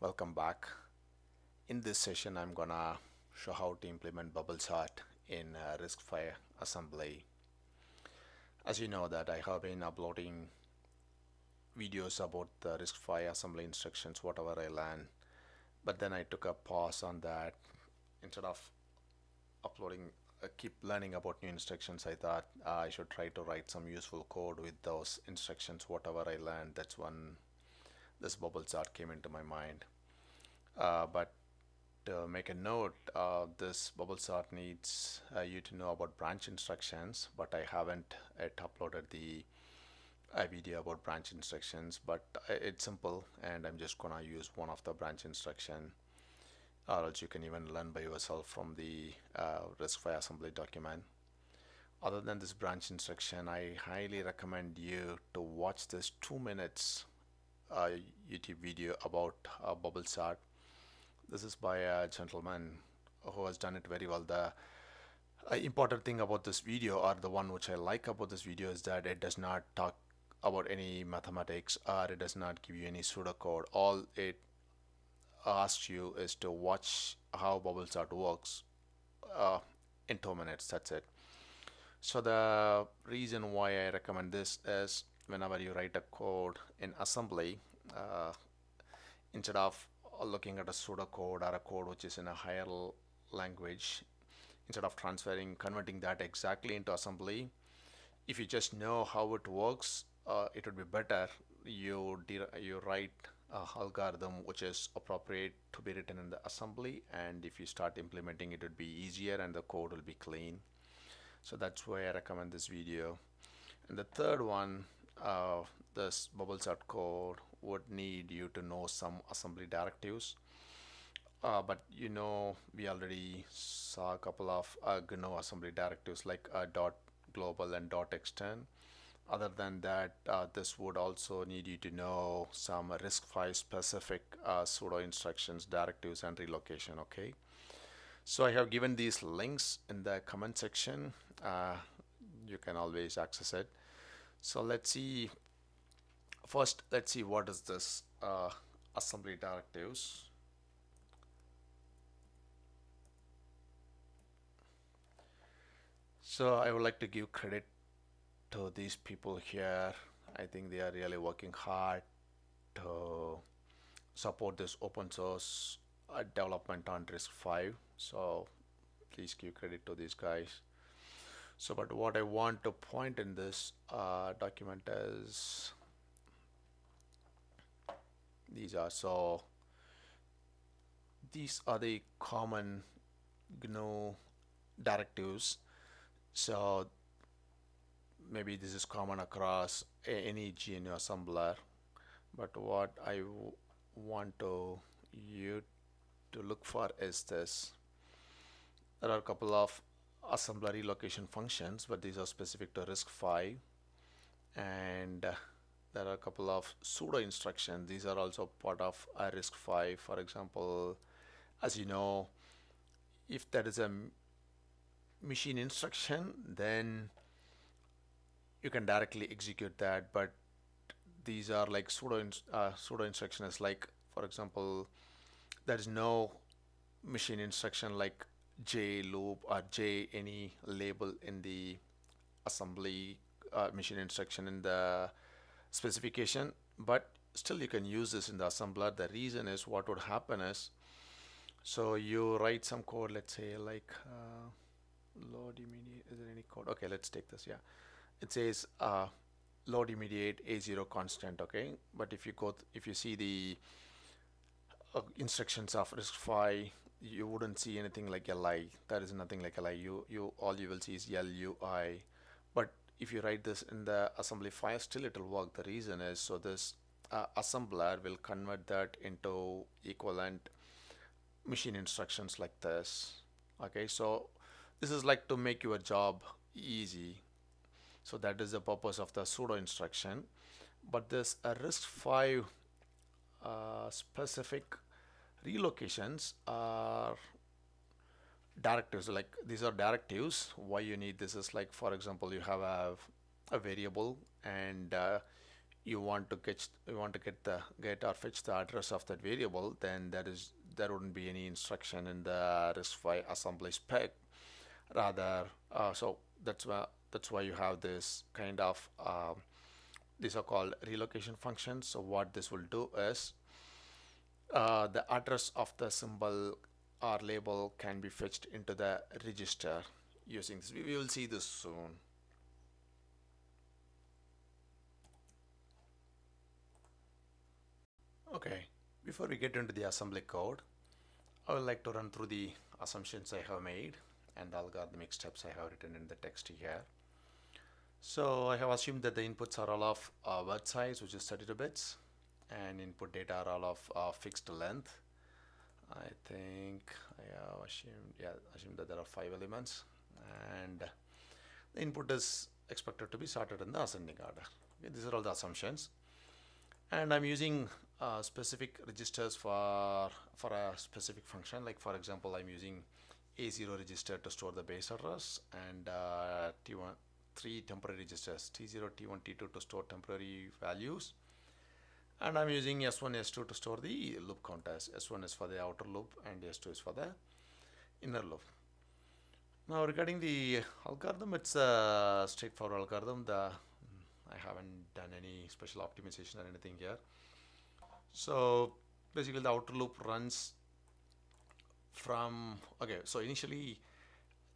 welcome back. In this session I'm gonna show how to implement bubble sort in uh, RISC-V assembly. As you know that I have been uploading videos about the RISC-V assembly instructions whatever I learn but then I took a pause on that instead of uploading uh, keep learning about new instructions I thought uh, I should try to write some useful code with those instructions whatever I learned that's when this bubble sort came into my mind. Uh, but to make a note uh, this bubble sort needs uh, you to know about branch instructions but I haven't yet uploaded the a video about branch instructions but uh, it's simple and I'm just gonna use one of the branch instruction or else you can even learn by yourself from the uh, RISC-V assembly document. Other than this branch instruction I highly recommend you to watch this two minutes uh, YouTube video about uh, bubble sort this is by a gentleman who has done it very well. The uh, important thing about this video or the one which I like about this video is that it does not talk about any mathematics or it does not give you any pseudocode. All it asks you is to watch how bubble sort works uh, in two minutes. That's it. So the reason why I recommend this is whenever you write a code in assembly uh, instead of looking at a pseudocode or a code which is in a higher language instead of transferring converting that exactly into assembly if you just know how it works uh, it would be better you you write a algorithm which is appropriate to be written in the assembly and if you start implementing it would be easier and the code will be clean. So that's why I recommend this video. And the third one uh, this bubble sort code would need you to know some assembly directives. Uh, but you know we already saw a couple of uh, GNU assembly directives like uh, dot global and dot extern other than that uh, this would also need you to know some RISC-V specific uh, pseudo instructions directives and relocation okay? So I have given these links in the comment section. Uh, you can always access it. So let's see first let's see what is this uh, assembly directives. So I would like to give credit to these people here. I think they are really working hard to support this open source uh, development on RISC-V so please give credit to these guys. So but what I want to point in this uh, document is these are. So these are the common GNU directives. So maybe this is common across any GNU assembler. But what I want to you to look for is this. There are a couple of assembler relocation functions but these are specific to RISC-V. And uh, there are a couple of pseudo instructions. These are also part of a RISC-V for example as you know if there is a machine instruction then you can directly execute that. But these are like pseudo uh, pseudo instructions. Like for example there is no machine instruction like j loop or j any label in the assembly uh, machine instruction in the specification but still you can use this in the assembler the reason is what would happen is so you write some code let's say like uh, load immediate is there any code? Okay let's take this yeah. It says uh, load immediate a0 constant okay? But if you go if you see the uh, instructions of RISC-V you wouldn't see anything like li there is nothing like li you you all you will see is lui if you write this in the assembly file still it will work. The reason is so this uh, assembler will convert that into equivalent machine instructions like this. Okay so this is like to make your job easy. So that is the purpose of the pseudo instruction. But this uh, RISC-V uh, specific relocations are directives like these are directives. Why you need this is like for example you have a, a variable and uh, you want to get you want to get the get or fetch the address of that variable then there is there wouldn't be any instruction in the RISC-V assembly spec rather uh, so that's why that's why you have this kind of um, these are called relocation functions. So what this will do is uh, the address of the symbol or label can be fetched into the register using this. We, will see this soon. Okay before we get into the assembly code I would like to run through the assumptions I have made and the algorithmic steps I have written in the text here. So I have assumed that the inputs are all of uh, word size which is 32 bits and input data are all of uh, fixed length I think I have assumed yeah assumed that there are five elements. And the input is expected to be sorted in the ascending order. Okay, these are all the assumptions. And I'm using uh, specific registers for for a specific function. Like for example I'm using a0 register to store the base address and uh, T1 three temporary registers T0 T1 T2 to store temporary values and I'm using S1 S2 to store the loop counters S1 is for the outer loop and S2 is for the inner loop. Now regarding the algorithm it's a straightforward algorithm. The I haven't done any special optimization or anything here. So basically the outer loop runs from okay so initially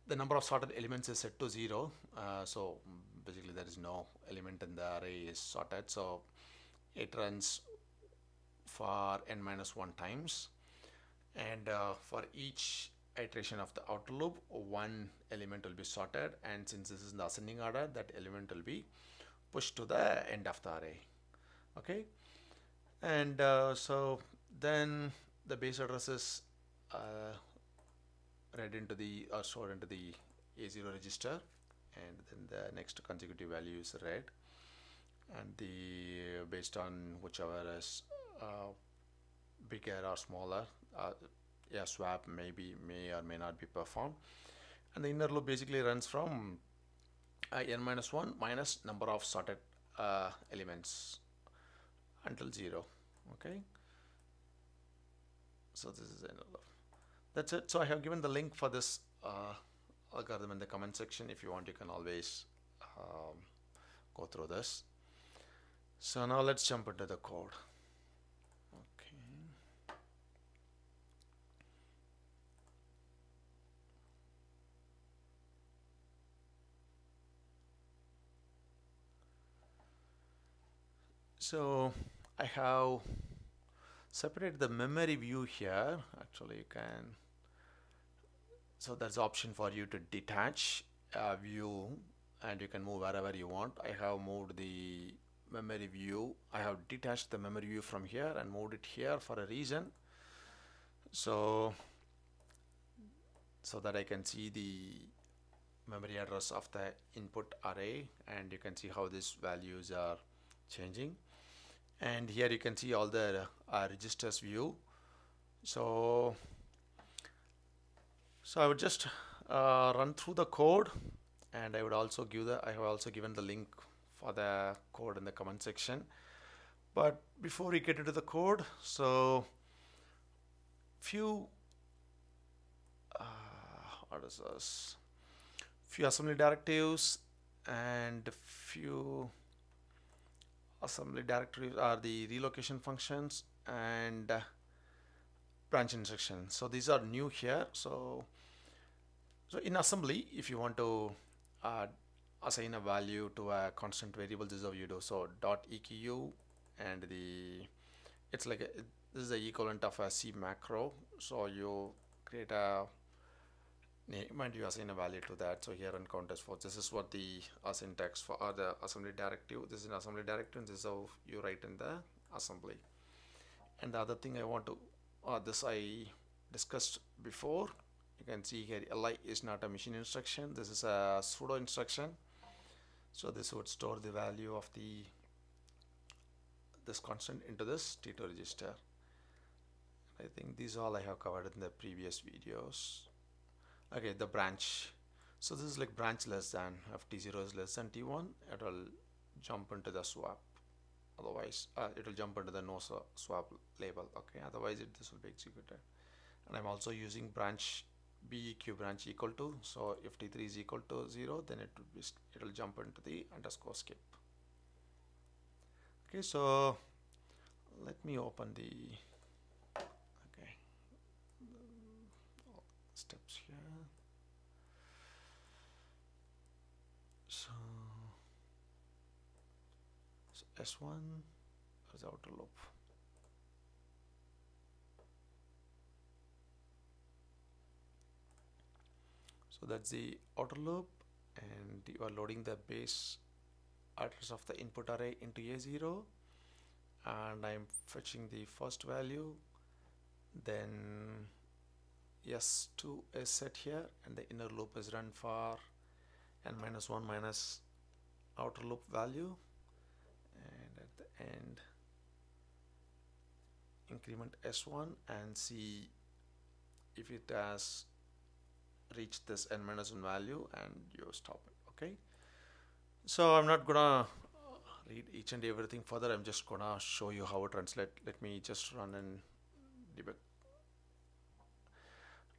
the number of sorted elements is set to zero. Uh, so basically there is no element in the array is sorted. So it runs for n minus 1 times. And uh, for each iteration of the outer loop one element will be sorted. And since this is in the ascending order that element will be pushed to the end of the array. Okay? And uh, so then the base address is uh, read into the or stored into the A0 register. And then the next consecutive value is read and the based on whichever is uh, bigger or smaller uh, yeah swap maybe may or may not be performed. And the inner loop basically runs from uh, n minus 1 minus number of sorted uh, elements until 0 okay? So this is inner loop that's it. So I have given the link for this uh, algorithm in the comment section. If you want you can always um, go through this so now let's jump into the code. So I have separated the memory view here. Actually you can so there's option for you to detach a view and you can move wherever you want. I have moved the memory view. I have detached the memory view from here and moved it here for a reason. So so that I can see the memory address of the input array and you can see how these values are changing. And here you can see all the uh, registers view. So so I would just uh, run through the code and I would also give the I have also given the link for the code in the comment section. But before we get into the code so few uh, what is this? Few assembly directives and few assembly directives are the relocation functions and uh, branch instructions so these are new here. So so in assembly if you want to uh, assign a value to a constant variable this is how you do. So dot eq and the it's like a, this is the equivalent of a c macro. So you create a name and you assign a value to that. So here on counters for this is what the syntax for uh, the assembly directive this is an assembly directive and this is how you write in the assembly. And the other thing I want to uh, this I discussed before. You can see here li is not a machine instruction. This is a pseudo instruction so this would store the value of the this constant into this T2 register. I think these all I have covered in the previous videos. Okay the branch. So this is like branch less than if t0 is less than t1 it will jump into the swap. Otherwise uh, it will jump into the no swap label. Okay otherwise it, this will be executed. And I'm also using branch BEQ branch equal to so if t3 is equal to 0 then it will be it will jump into the underscore skip. Okay so let me open the okay steps here. So, so s1 is outer loop so that's the outer loop and you are loading the base address of the input array into a0 and I'm fetching the first value then s2 is set here and the inner loop is run for n minus 1 minus outer loop value. And at the end increment s1 and see if it has reach this n minus 1 value and you stop it okay? So I'm not gonna read each and everything further. I'm just gonna show you how it translate. Let me just run and debug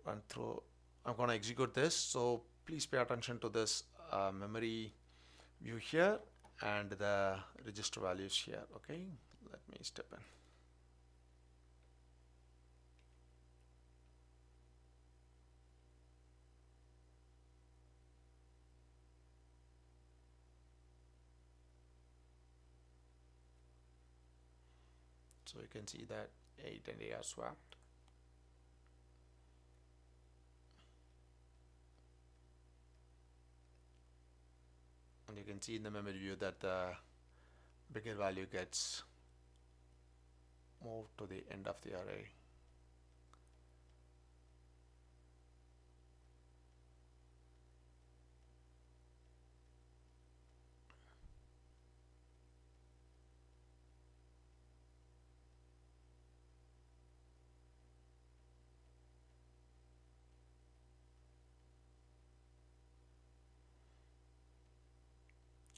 run through. I'm gonna execute this. So please pay attention to this uh, memory view here and the register values here okay? Let me step in so you can see that 8 and 8 are swapped. And you can see in the memory view that the bigger value gets moved to the end of the array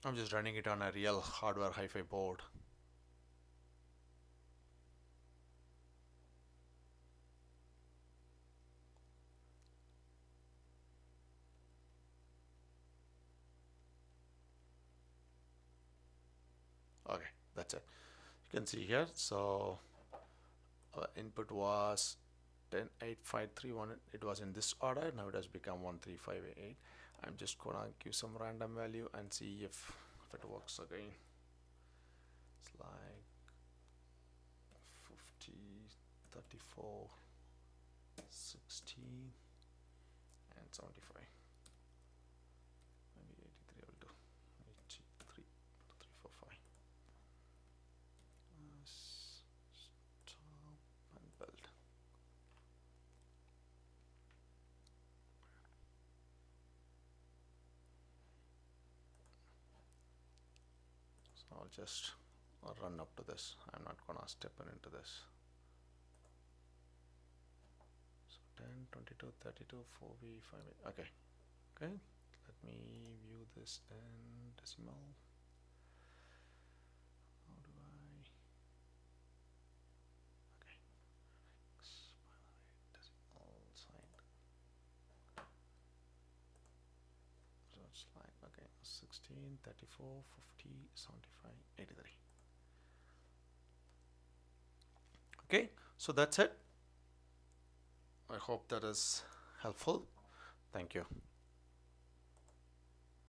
I'm just running it on a real hardware HiFive board. Okay, that's it. You can see here. So our input was 10853 it was in this order. Now it has become 13588 I'm just gonna give some random value and see if, if it works again. It's like 50 34 16 and 75 maybe 83 will do 83 345 uh, stop and build so I'll just run up to this. I'm not gonna step in into this. So 10 22 32 4b 5 okay. Okay. Let me view this in decimal how do I okay X, decimal sign so it's like okay 16 34 50 75 83 okay so that's it. I hope that is helpful. Thank you